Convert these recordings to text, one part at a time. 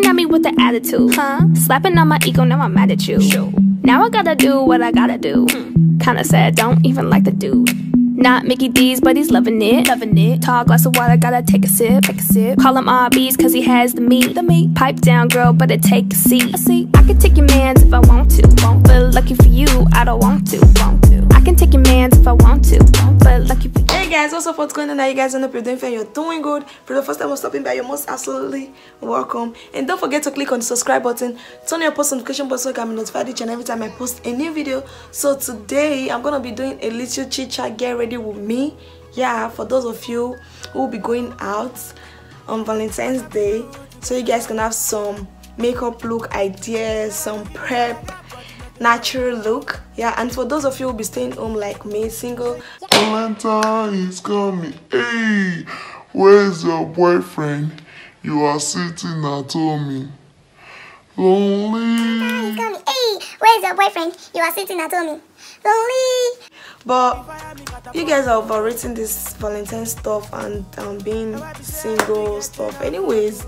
Coming at me with the attitude? Huh? Slapping on my ego, now I'm mad at you. Sure. Now I gotta do what I gotta do. Hmm. Kinda sad, don't even like the dude. Not Mickey D's, but he's loving it. Loving it. Tall glass of water, gotta take a sip. Take a sip. Call him Arby's, cause he has the meat. The meat. Pipe down, girl, better take a seat. A seat. I can take your mans if I want to. Won't. But lucky for you, I don't want to. Want to. I can take your mans if I want to. Won't. But lucky for you. Guys, what's up? What's going on? How you guys? I hope you're doing fine. You're doing good. For the first time, I'm stopping by. You're most absolutely welcome. And don't forget to click on the subscribe button, turn your post notification button so you can be notified each and every time I post a new video. So today, I'm gonna be doing a little chit chat. Get ready with me. Yeah, for those of you who will be going out on Valentine's Day, so you guys can have some makeup look ideas, some prep natural look yeah and for those of you who will be staying home like me single Valentine is coming. Hey, where's your boyfriend? You are sitting at home. Lonely. coming. Hey, where's your boyfriend? You are sitting at home. Lonely. but you guys are overrating this valentine stuff and um, being single stuff anyways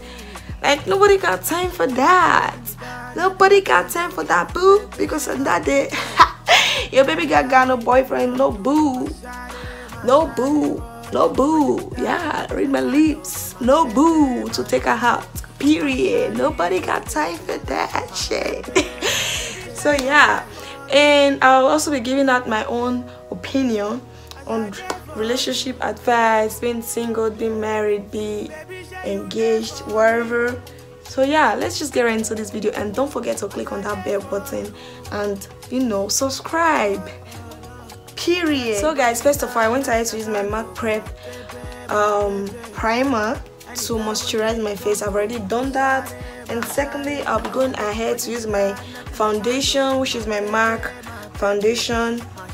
like nobody got time for that. Nobody got time for that boo. Because on that day your baby got got no boyfriend no boo. No boo. No boo. Yeah read my lips. No boo to take her out. Period. Nobody got time for that shit. So yeah. And i'll also be giving out my own opinion on relationship advice being single being married be engaged wherever so yeah let's just get right into this video and don't forget to click on that bell button and you know subscribe period. So guys first of all i went ahead to use my mac prep um primer to moisturize my face. I've already done that. And secondly i'll be going ahead to use my foundation which is my mac foundation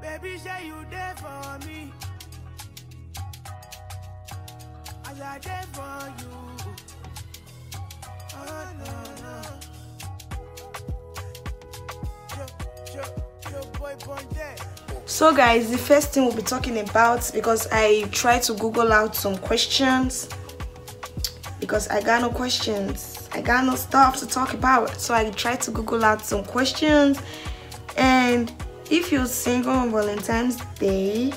Baby, say you there for me. As I there for you. Oh, no, no. So guys the first thing we'll be talking about because i tried to google out some questions because i got no questions i got no stuff to talk about so i tried to google out some questions and if you're single on valentine's day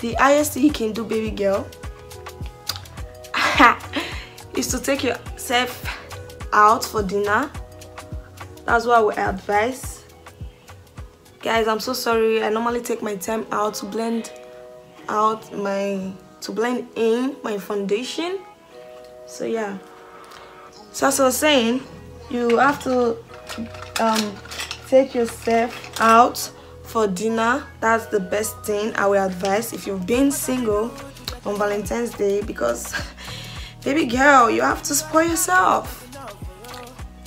the highest you can do baby girl is to take yourself out for dinner. That's what we advise. Guys i'm so sorry. I normally take my time out to blend out my to blend in my foundation. So yeah. So as i was saying you have to um take yourself out for dinner. That's the best thing i will advise if you've been single on valentine's day because baby girl you have to spoil yourself.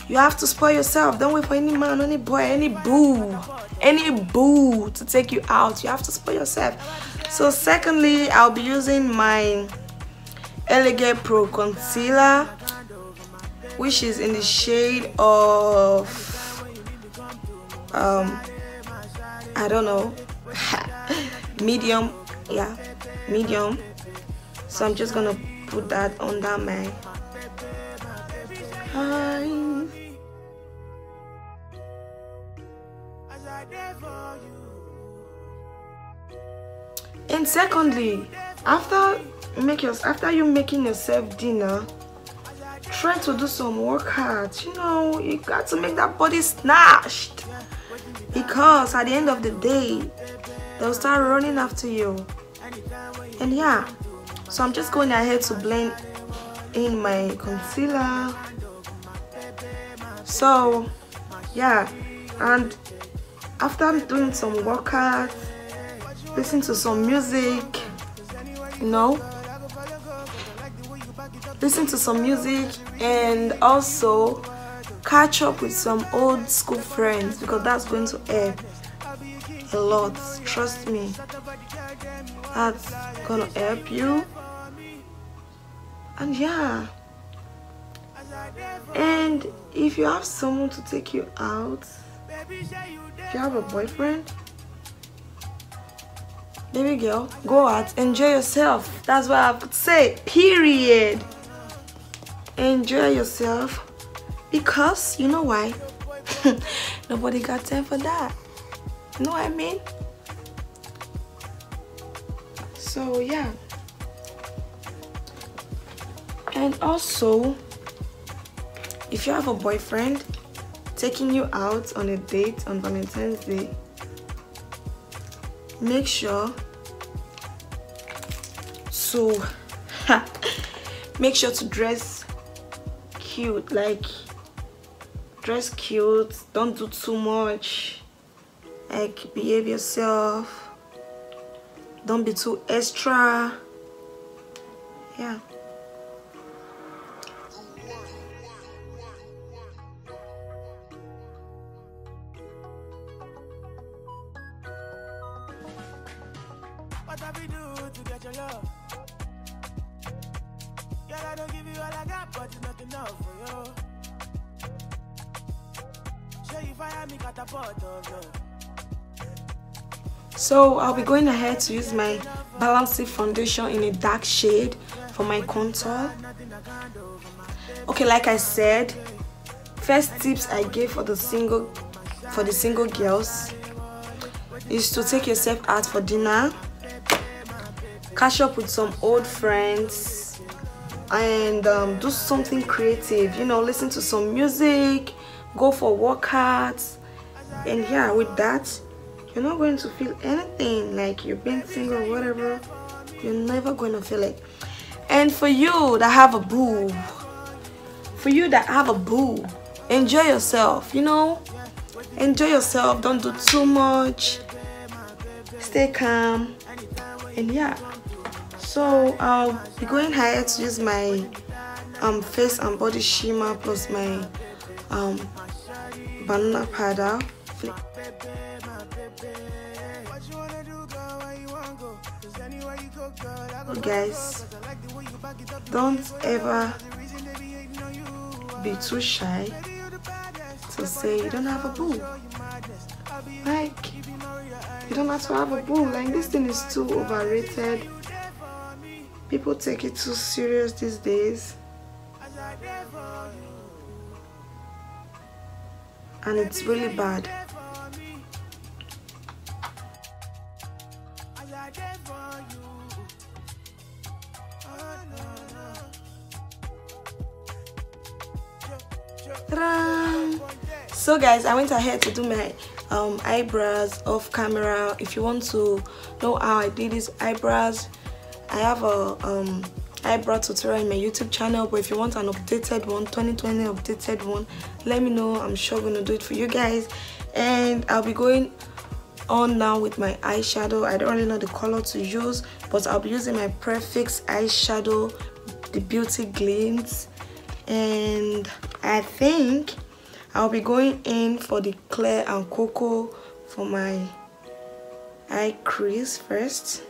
You have to spoil yourself. Don't wait for any man any boy any boo any boo to take you out. You have to spoil yourself. So secondly i'll be using my LA Girl pro concealer which is in the shade of um i don't know. Medium yeah medium. So i'm just gonna put that under my eye. As I there for you. and secondly after make your after you making yourself dinner try to do some workout you know you got to make that body snatched because at the end of the day. They'll start running after you. And yeah so i'm just going ahead to blend in my concealer. So yeah and after i'm doing some workout listen to some music you know listen to some music and also catch up with some old school friends because that's going to help a lot. Trust me. That's gonna help you. And yeah. And if you have someone to take you out if you have a boyfriend baby girl go out enjoy yourself. That's what i would say period. Enjoy yourself because you know why? Nobody got time for that. You know what i mean? So yeah. And also if you have a boyfriend taking you out on a date on valentine's day make sure to make sure to dress cute like dress cute don't do too much. Like behave yourself. Don't be too extra. Yeah so i'll be going ahead to use my balancing foundation in a dark shade for my contour. Okay like i said first tips i gave for the single for the single girls is to take yourself out for dinner catch up with some old friends and um, do something creative you know listen to some music go for workouts and yeah with that you're not going to feel anything like you're being single whatever. You're never going to feel it. And for you that have a boo for you that have a boo enjoy yourself you know? Enjoy yourself. Don't do too much. Stay calm. And yeah. So i'll be going higher to use my um face and body shimmer plus my um banana powder guys don't ever be too shy to say you don't have a boo. Like you don't have to have a boo. Like this thing is too overrated. People take it too serious these days. And it's really bad so guys i went ahead to do my um, eyebrows off camera. If you want to know how i did these eyebrows i have a um, eyebrow tutorial in my youtube channel. But if you want an updated one 2020 updated one let me know. I'm sure gonna do it for you guys. And i'll be going on now with my eyeshadow. I don't really know the color to use but i'll be using my profix eyeshadow the beauty glints. And i think i'll be going in for the clear and cocoa for my eye crease first.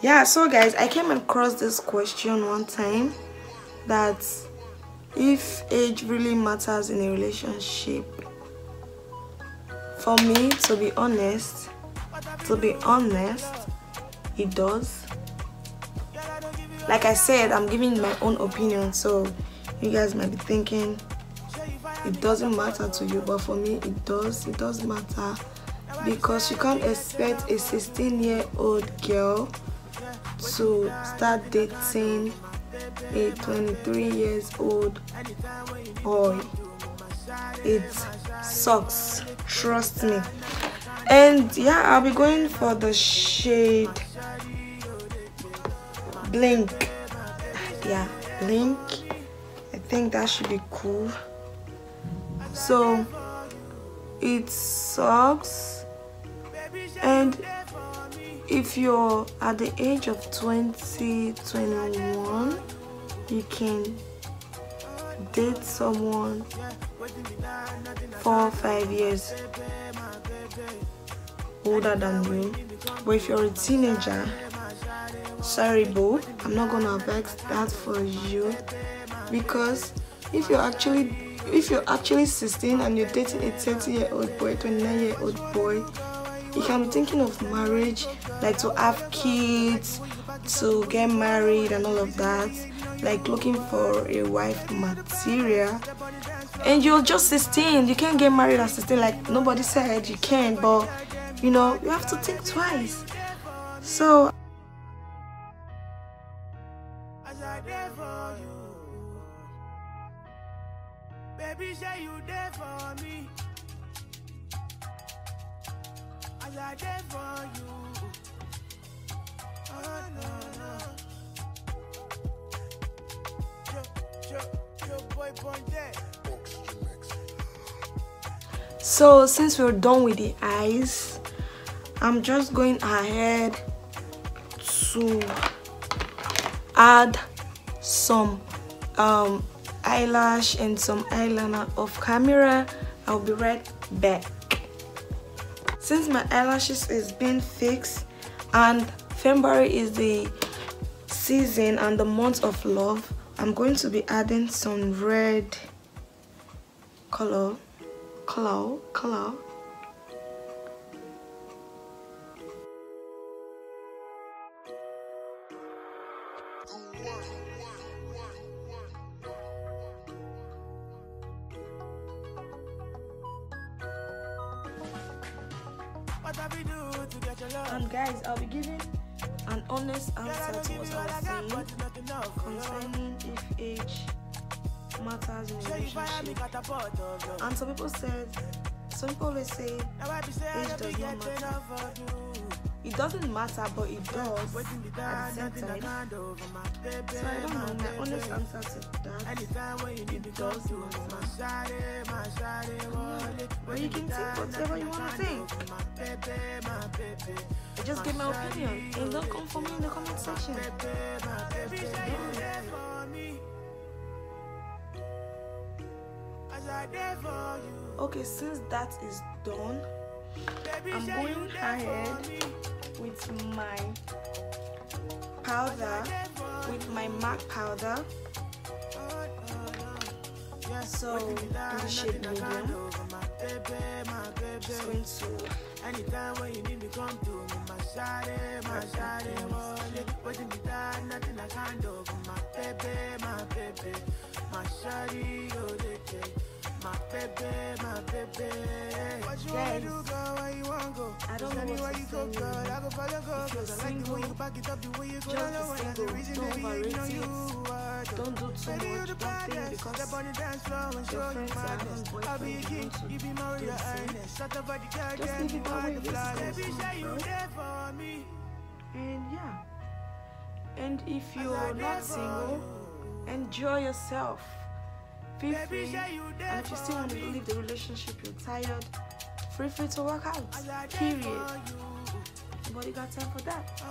Yeah so guys i came across this question one time that if age really matters in a relationship for me to be honest to be honest it does. Like i said i'm giving my own opinion so you guys might be thinking it doesn't matter to you but for me it does it does matter. Because you can't expect a 16 year old girl to start dating a 23 years old boy. It sucks trust me. And yeah i'll be going for the shade blink. Yeah blink think that should be cool. So it sucks. And if you're at the age of 20 21 you can date someone four five years older than you. But if you're a teenager sorry boo i'm not gonna beg that for you because if you're actually if you're actually 16 and you're dating a 30 year old boy 29 year old boy you can be thinking of marriage like to have kids to get married and all of that like looking for a wife material. And you're just 16 you can't get married at 16 like nobody said you can but you know you have to think twice. So say you there for me. As I there for you. Oh, no, no. Yo, yo, yo, boy, born so since we're done with the eyes i'm just going ahead to add some um eyelash and some eyeliner off camera. I'll be right back. Since my eyelashes is being fixed and february is the season and the month of love i'm going to be adding some red color color color and guys i'll be giving an honest answer to what i all I was saying but it's not enough for you. concerning if age matters in a Say you fire me, relationship catapult of love. and some people said some people always say Now I be say I Age does not matter. Enough of you. it doesn't matter but it does at the same time can't over my baby. so i don't know my honest answer to that Anytime when you need to go does to matter. my side, my side, wallet. but you can think whatever you want to think My baby, my baby, i just give my opinion and don't come for me in the comment section my baby, say you there for me. As I there for you, okay since that is done I'm going ahead. With my powder with my mac powder so the shade medium just going to Anytime when you need me, come to me. My side, my side, wallet. Waiting me down, nothing I can't do. My baby, my baby, my shawty, oh, they. My baby, my baby. What you wanna Guys, do, girl? Where go? I don't know anywhere you go, girl. I go follow, go. Cause I like the way you back it up, the way you go down low. And the reason, Don't baby, you know you are don't do too Baby, you much the don't think baddest. Step on the dance floor and show your you madness. I'll be a king, you you be the same. Ernest. Shut up at the girl, Just girl, leave you are the this Baby, say you there for me. and yeah and if you're not single enjoy yourself feel free and if you still want to leave the relationship you're tired feel free to work out period. Nobody got time for that.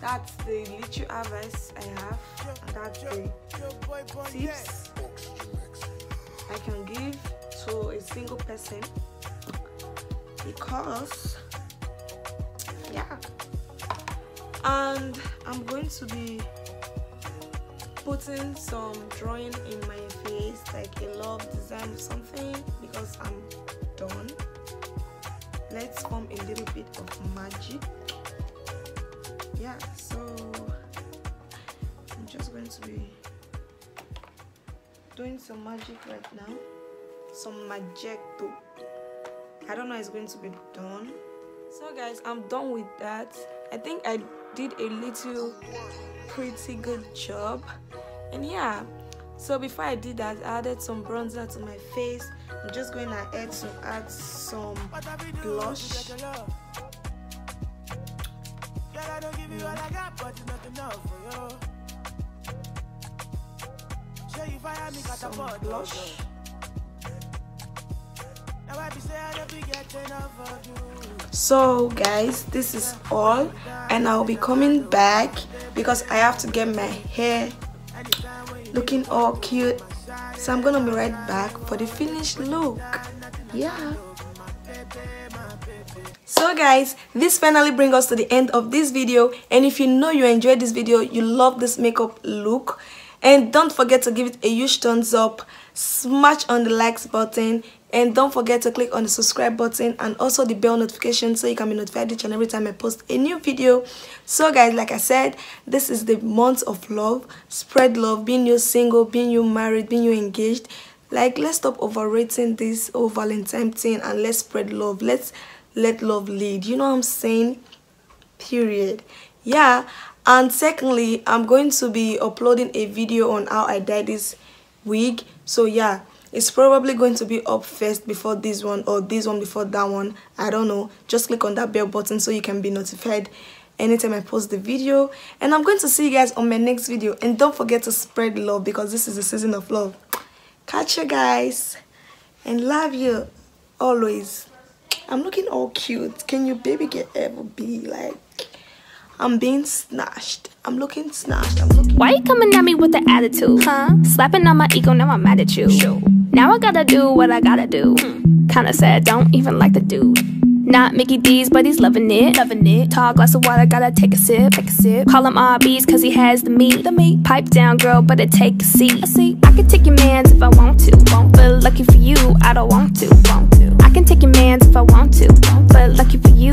That's the little advice i have and that's the tips i can give to a single person because yeah. And i'm going to be putting some drawing in my face like a love design or something because i'm done. Let's form a little bit of magic. Yeah so i'm just going to be doing some magic right now. Some magic too i don't know it's going to be done. So guys i'm done with that. I think i did a little pretty good job and yeah so before i did that i added some bronzer to my face. I'm just going ahead to add some blush. Some blush. So guys this is all. And i'll be coming back because i have to get my hair looking all cute. So i'm gonna be right back for the finished look. Yeah. So guys this finally brings us to the end of this video. And if you know you enjoyed this video you love this makeup look. And don't forget to give it a huge thumbs up. Smash on the likes button and don't forget to click on the subscribe button and also the bell notification so you can be notified each and every time i post a new video. So guys like i said this is the month of love. Spread love. Being you single being you married being you engaged. Like let's stop overrating this whole valentine thing and let's spread love. Let's let love lead. You know what i'm saying? Period. Yeah. And secondly i'm going to be uploading a video on how i dyed this wig so yeah it's probably going to be up first before this one or this one before that one i don't know just click on that bell button so you can be notified anytime i post the video and i'm going to see you guys on my next video and don't forget to spread love because this is the season of love catch you guys and love you always i'm looking all cute can you baby get ever be like I'm being snatched. I'm looking snatched. I'm looking. Why you coming at me with the attitude? Huh? Slapping on my ego, now I'm mad at you. Now I gotta do what I gotta do. Kinda sad, don't even like the dude. Not Mickey D's, but he's loving it, loving it. Tall glass of water, gotta take a sip, take a sip. Call him Arby's, cause he has the meat, the meat. Pipe down, girl, but it take a seat, a seat. I can take your mans if I want to, won't. But lucky for you, I don't want to, want to. I can take your mans if I want to, but lucky for you.